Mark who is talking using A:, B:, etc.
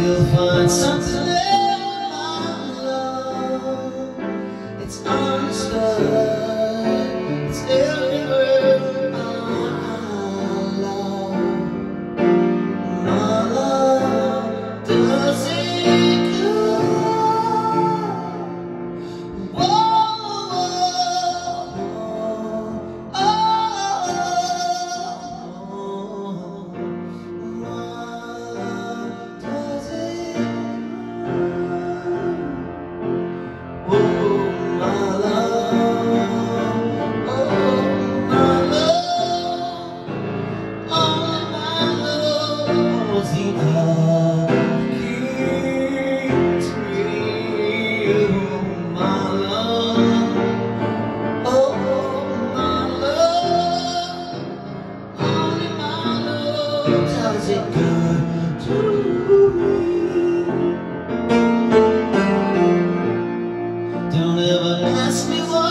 A: still find something in my love. It's understood. It's does it good to me. Don't ever ask me why